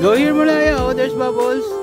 Go here muna, yeah. Oh, there's bubbles.